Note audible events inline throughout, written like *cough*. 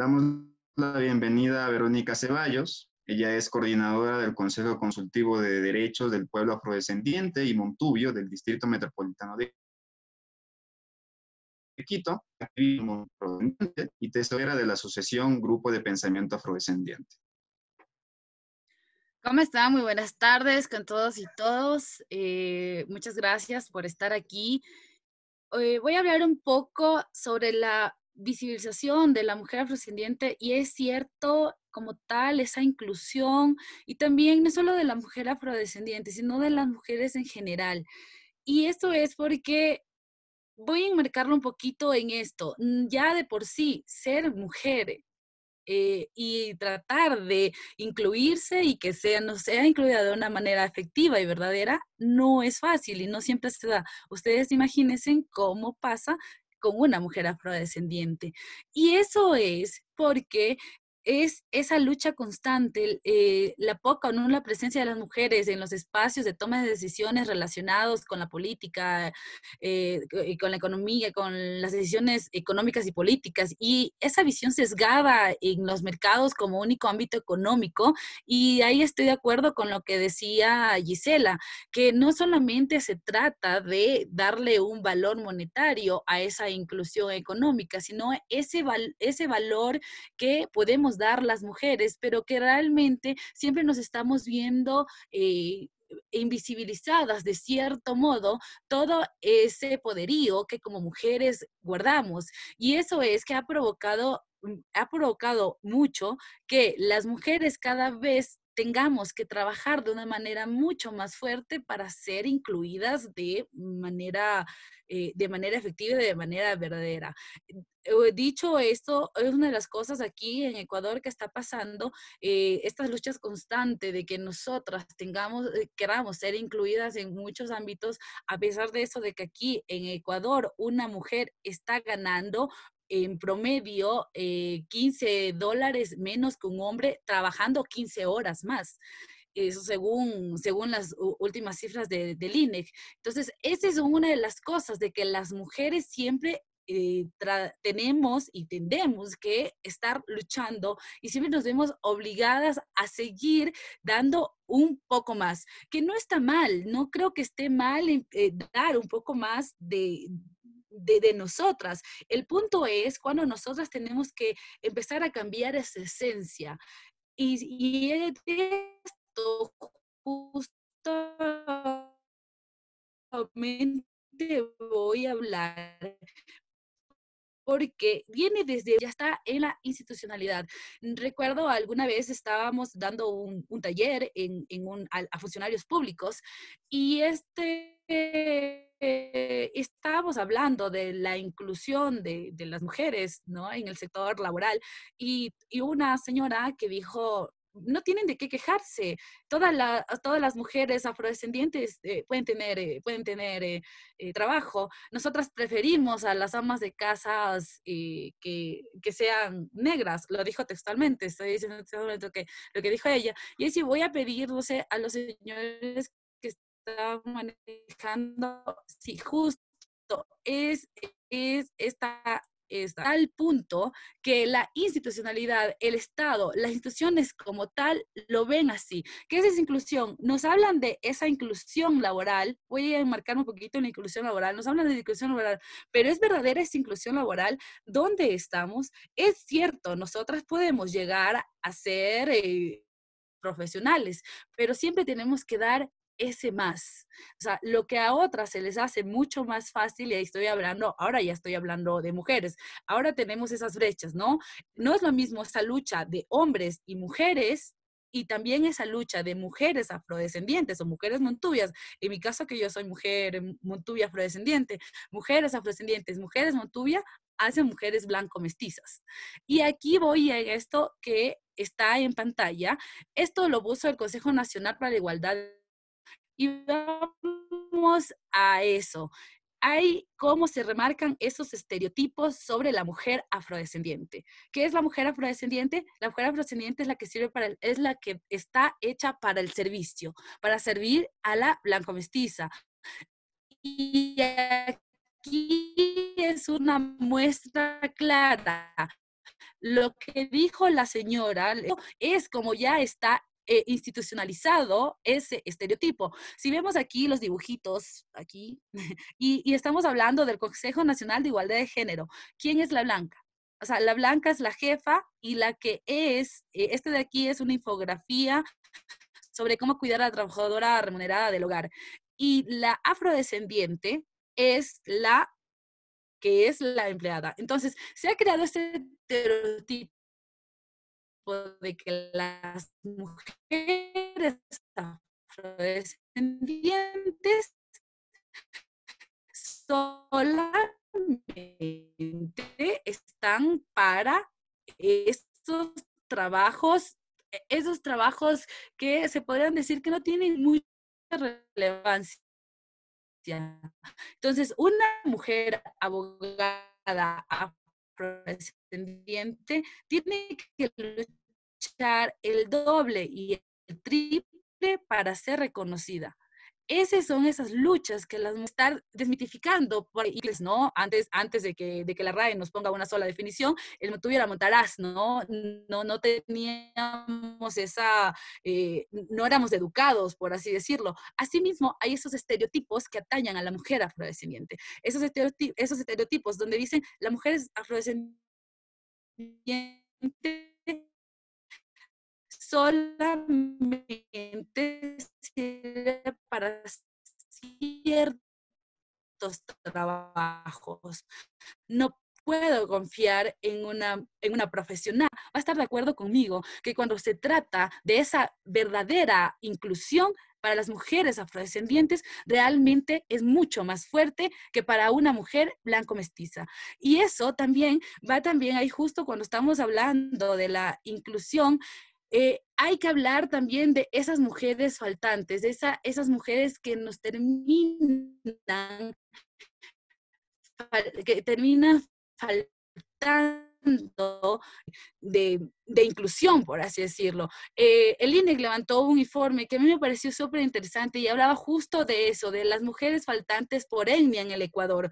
Damos la bienvenida a Verónica Ceballos. Ella es coordinadora del Consejo Consultivo de Derechos del Pueblo Afrodescendiente y Montubio del Distrito Metropolitano de Quito, y tesorera de la Asociación Grupo de Pensamiento Afrodescendiente. ¿Cómo están? Muy buenas tardes con todos y todos. Eh, muchas gracias por estar aquí. Eh, voy a hablar un poco sobre la visibilización de la mujer afrodescendiente y es cierto como tal esa inclusión y también no solo de la mujer afrodescendiente, sino de las mujeres en general. Y esto es porque voy a enmarcarlo un poquito en esto. Ya de por sí, ser mujer eh, y tratar de incluirse y que sea, no sea incluida de una manera efectiva y verdadera, no es fácil y no siempre se da. Ustedes imagínense cómo pasa con una mujer afrodescendiente. Y eso es porque es esa lucha constante, eh, la poca o no la presencia de las mujeres en los espacios de toma de decisiones relacionados con la política, eh, y con la economía, con las decisiones económicas y políticas, y esa visión sesgada en los mercados como único ámbito económico, y ahí estoy de acuerdo con lo que decía Gisela, que no solamente se trata de darle un valor monetario a esa inclusión económica, sino ese, ese valor que podemos dar las mujeres, pero que realmente siempre nos estamos viendo eh, invisibilizadas de cierto modo todo ese poderío que como mujeres guardamos. Y eso es que ha provocado mm, ha provocado mucho que las mujeres cada vez tengamos que trabajar de una manera mucho más fuerte para ser incluidas de manera, eh, de manera efectiva y de manera verdadera. Eh, dicho esto, es una de las cosas aquí en Ecuador que está pasando, eh, estas luchas constantes de que nosotras tengamos, queramos ser incluidas en muchos ámbitos, a pesar de eso, de que aquí en Ecuador una mujer está ganando en promedio 15 eh, dólares menos que un hombre trabajando 15 horas más. Eso según, según las últimas cifras de, del INEC. Entonces, esa es una de las cosas de que las mujeres siempre eh, tenemos y tendemos que estar luchando y siempre nos vemos obligadas a seguir dando un poco más, que no está mal, no creo que esté mal eh, dar un poco más de, de, nosotras. El punto es cuando nosotras tenemos que empezar a cambiar esa esencia. Y, y esto justamente voy a hablar porque viene desde, ya está en la institucionalidad. Recuerdo alguna vez estábamos dando un, taller a, funcionarios públicos y este eh, estábamos hablando de la inclusión de, las mujeres en el sector laboral y, una señora que dijo, no tienen de qué quejarse. Todas, todas las mujeres afrodescendientes eh, pueden tener, eh, pueden tener trabajo. Nosotras preferimos a las amas de casas que, que, sean negras. Lo dijo textualmente, estoy diciendo lo que, lo que dijo ella. Y es si voy a pedir a los señores está manejando, sí, justo es, es esta está al punto que la institucionalidad, el Estado, las instituciones como tal lo ven así. ¿Qué es esa inclusión? Nos hablan de esa inclusión laboral, voy a enmarcar un poquito la inclusión laboral, nos hablan de inclusión laboral, pero ¿es verdadera esa inclusión laboral? ¿Dónde estamos? Es cierto, nosotras podemos llegar a ser... Eh, profesionales, pero siempre tenemos que dar ese más. O sea, lo que a otras se les hace mucho más fácil, y ahí estoy hablando, ahora ya estoy hablando de mujeres, ahora tenemos esas brechas, ¿no? No es lo mismo esa lucha de hombres y mujeres y también esa lucha de mujeres afrodescendientes o mujeres montubias, en mi caso que yo soy mujer montubia afrodescendiente, mujeres afrodescendientes, mujeres montubia hacen mujeres blanco mestizas. Y aquí voy a esto que está en pantalla. Esto lo puso el Consejo Nacional para la Igualdad y vamos a eso. Hay cómo se remarcan esos estereotipos sobre la mujer afrodescendiente. ¿Qué es la mujer afrodescendiente? La mujer afrodescendiente es la que sirve para es la que está hecha para el servicio, para servir a la blanco mestiza. Y aquí es una muestra clara lo que dijo la señora es como ya está eh, institucionalizado ese estereotipo. Si vemos aquí los dibujitos, aquí, *laughs* y, estamos hablando del Consejo Nacional de Igualdad de Género, ¿quién es la blanca? O sea, la blanca es la jefa y la que es, eh, este de aquí es una infografía sobre cómo cuidar a la trabajadora remunerada del hogar. Y la afrodescendiente es la que es la empleada. Entonces, se ha creado este estereotipo de que las mujeres afrodescendientes solamente están para estos trabajos, e-, esos trabajos que se podrían decir que no tienen mucha relevancia. Entonces, una mujer abogada afrodescendiente tiene que el doble y el triple para ser reconocida esas son esas luchas que las estar desmitificando por inglés, ¿no? Antes, antes de, que, de que la RAE nos ponga una sola definición, el tuviera montarás, ¿no? No, no teníamos esa, eh, no éramos educados, por así decirlo. Asimismo, hay esos estereotipos que atañan a la mujer afrodescendiente. Esos estereotipos, esos estereotipos donde dicen la mujer es afrodescendiente solamente para ciertos trabajos. No puedo confiar en una, en una profesional. Va a estar de acuerdo conmigo que cuando se trata de esa verdadera inclusión para las mujeres afrodescendientes, realmente es mucho más fuerte que para una mujer blanco mestiza. Y eso también va también ahí justo cuando estamos hablando de la inclusión eh, hay que hablar también de esas mujeres faltantes, de esa, esas mujeres que nos terminan, que terminan faltando de, inclusión, por así decirlo. Eh, el INEC levantó un informe que a mí me pareció súper interesante y hablaba justo de eso, de las mujeres faltantes por etnia en el Ecuador.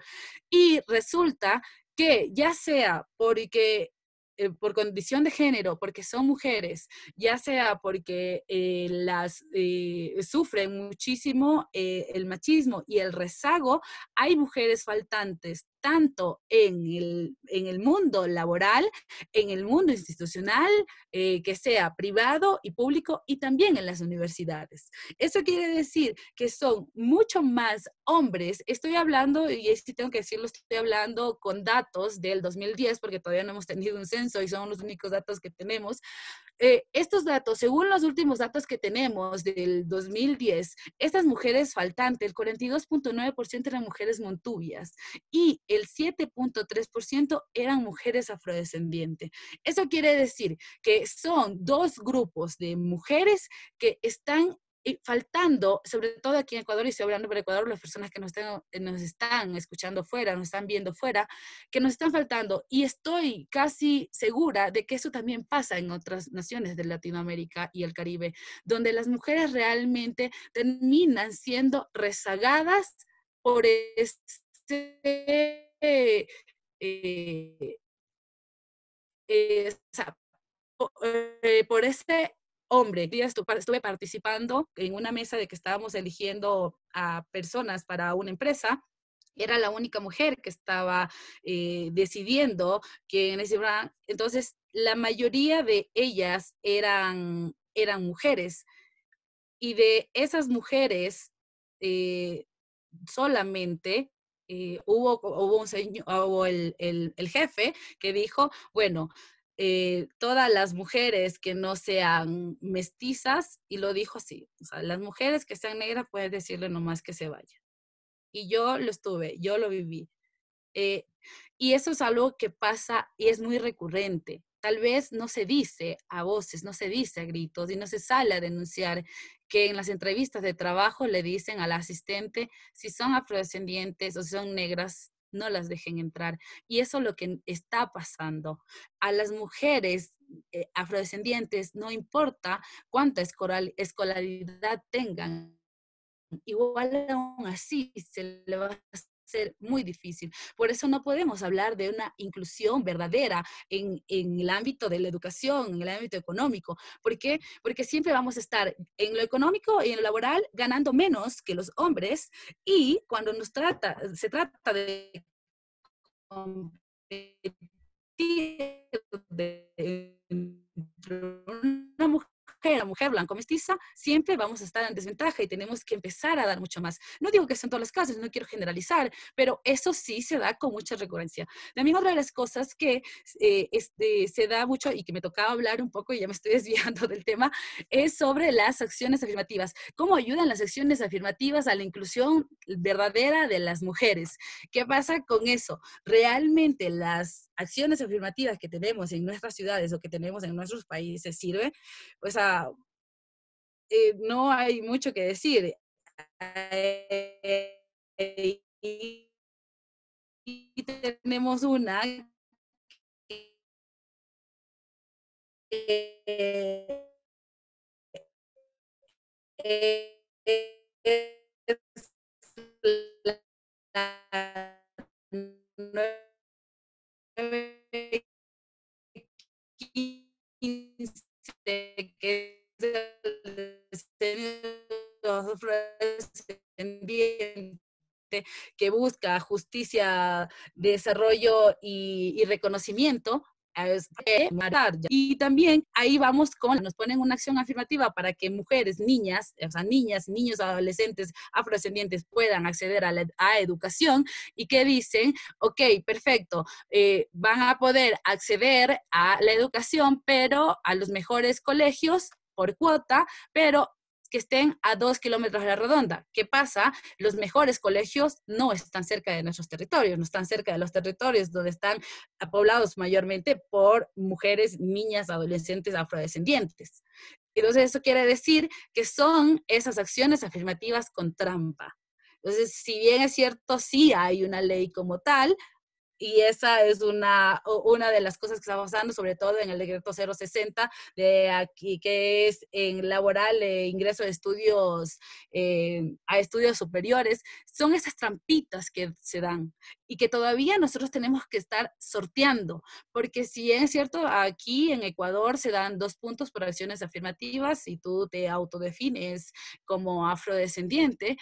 Y resulta que ya sea porque eh, por condición de género, porque son mujeres, ya sea porque eh, las eh, sufren muchísimo el machismo y el rezago, hay mujeres faltantes tanto en el, en el mundo laboral, en el mundo institucional, eh, que sea privado y público, y también en las universidades. Eso quiere decir que son mucho más hombres. Estoy hablando, y si tengo que decirlo, estoy hablando con datos del 2010, porque todavía no hemos tenido un censo y son los únicos datos que tenemos, eh, estos datos, según los últimos datos que tenemos del 2010, estas mujeres faltantes, el 42.9% eran mujeres montubias y el 7.3% eran mujeres afrodescendientes. Eso quiere decir que son dos grupos de mujeres que están faltando, sobre todo aquí en Ecuador, y estoy hablando por Ecuador, las personas que nos están, eh, nos están escuchando fuera, nos están viendo fuera, que nos están faltando. Y estoy casi segura de que eso también pasa en otras naciones de Latinoamérica y el Caribe, donde las mujeres realmente terminan siendo rezagadas por este... Eh, eh, por ese hombre. Estuve participando en una mesa de que estábamos eligiendo a personas para una empresa era la única mujer que estaba eh, decidiendo quién iba. Entonces, la mayoría de ellas eran, eran mujeres. Y de esas mujeres, eh, solamente eh, hubo, hubo, un señor, hubo el, el, jefe que dijo, bueno, eh, todas las mujeres que no sean mestizas, y lo dijo así, o las mujeres que sean negras pueden decirle nomás que se vaya. Y yo lo estuve, yo lo viví. Eh, y eso es algo que pasa y es muy recurrente. Tal vez no se dice a voces, no se dice a gritos y no se sale a denunciar que en las entrevistas de trabajo le dicen al asistente si son afrodescendientes o si son negras, no las dejen entrar. Y eso es lo que está pasando. A las mujeres eh, afrodescendientes no importa cuánta escolaridad tengan, igual aún así se le va a ser muy difícil. Por eso no podemos hablar de una inclusión verdadera en, en, el ámbito de la educación, en el ámbito económico. ¿Por qué? Porque siempre vamos a estar en lo económico y en lo laboral ganando menos que los hombres y cuando nos trata, se trata de de una mujer la mujer blanco mestiza, siempre vamos a estar en desventaja y tenemos que empezar a dar mucho más. No digo que son todos los casos, no quiero generalizar, pero eso sí se da con mucha recurrencia. También otra de las cosas que eh, este, se da mucho y que me tocaba hablar un poco y ya me estoy *laughs* desviando del tema, es sobre las acciones afirmativas. ¿Cómo ayudan las acciones afirmativas a la inclusión verdadera de las mujeres? ¿Qué pasa con eso? Realmente las acciones afirmativas que tenemos en nuestras ciudades o que tenemos en nuestros países sirve, pues a eh, no hay mucho que decir. y tenemos una que que busca justicia, desarrollo y, reconocimiento, y también ahí vamos con, nos ponen una acción afirmativa para que mujeres, niñas, o sea, niñas, niños, adolescentes, afrodescendientes puedan acceder a la educación y que dicen, ok, perfecto, eh, van a poder acceder a la educación, pero a los mejores colegios por cuota, pero que estén a dos kilómetros de la redonda. ¿Qué pasa? Los mejores colegios no están cerca de nuestros territorios, no están cerca de los territorios donde están poblados mayormente por mujeres, niñas, adolescentes afrodescendientes. Entonces, eso quiere decir que son esas acciones afirmativas con trampa. Entonces, si bien es cierto, sí hay una ley como tal, y esa es una, una de las cosas que está pasando, sobre todo en el decreto 060, de aquí, que es en laboral e ingreso de estudios eh, a estudios superiores, son esas trampitas que se dan y que todavía nosotros tenemos que estar sorteando, porque si es cierto, aquí en Ecuador se dan dos puntos por acciones afirmativas y tú te autodefines como afrodescendiente,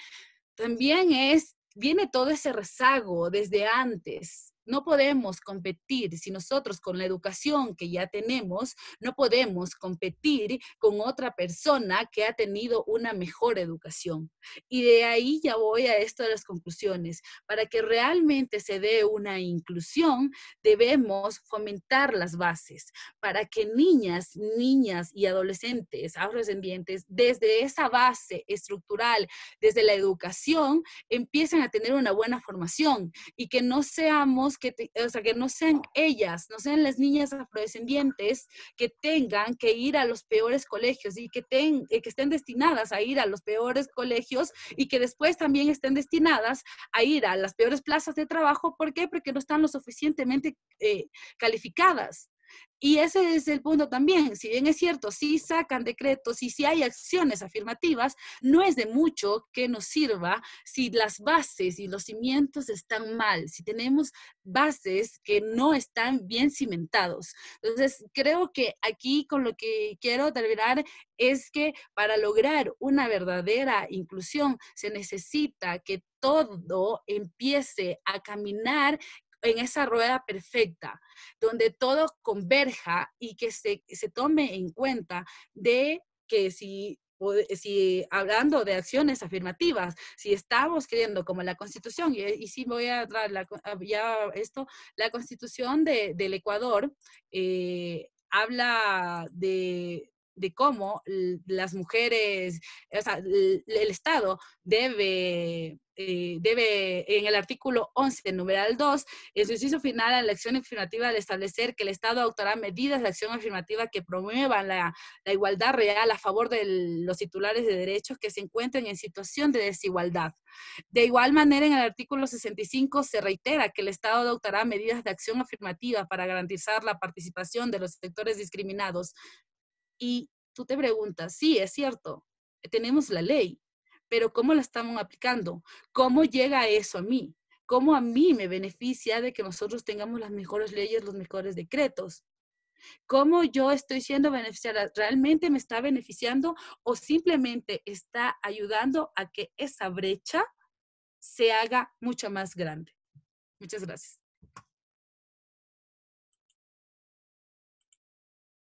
también es, viene todo ese rezago desde antes no podemos competir si nosotros con la educación que ya tenemos, no podemos competir con otra persona que ha tenido una mejor educación. Y de ahí ya voy a esto de las conclusiones. Para que realmente se dé una inclusión, debemos fomentar las bases para que niñas, niñas y adolescentes afrodescendientes, desde esa base estructural, desde la educación, empiecen a tener una buena formación y que no seamos que, o sea, que no sean ellas, no sean las niñas afrodescendientes que tengan que ir a los peores colegios y que, ten, eh, que estén destinadas a ir a los peores colegios y que después también estén destinadas a ir a las peores plazas de trabajo. ¿Por qué? Porque no están lo suficientemente eh, calificadas. Y ese es el punto también. Si bien es cierto, si sacan decretos y si hay acciones afirmativas, no es de mucho que nos sirva si las bases y los cimientos están mal, si tenemos bases que no están bien cimentados. Entonces, creo que aquí con lo que quiero terminar es que para lograr una verdadera inclusión se necesita que todo empiece a caminar en esa rueda perfecta, donde todo converja y que se, se tome en cuenta de que si si hablando de acciones afirmativas, si estamos queriendo como la constitución, y, sí voy a traer la, ya esto, la constitución de, del Ecuador eh, habla de, de cómo las mujeres, o sea, el, Estado debe, eh, debe, en el artículo 11, numeral 2, en su inciso final a la acción afirmativa al establecer que el Estado adoptará medidas de acción afirmativa que promuevan la, la igualdad real a favor de los titulares de derechos que se encuentren en situación de desigualdad. De igual manera, en el artículo 65 se reitera que el Estado adoptará medidas de acción afirmativa para garantizar la participación de los sectores discriminados y tú te preguntas, sí, es cierto, tenemos la ley, pero ¿cómo la estamos aplicando? ¿Cómo llega eso a mí? cómo a mí me beneficia de que nosotros tengamos las mejores leyes, los mejores decretos. ¿Cómo yo estoy siendo beneficiada? ¿Realmente me está beneficiando o simplemente está ayudando a que esa brecha se haga mucho más grande? Muchas gracias.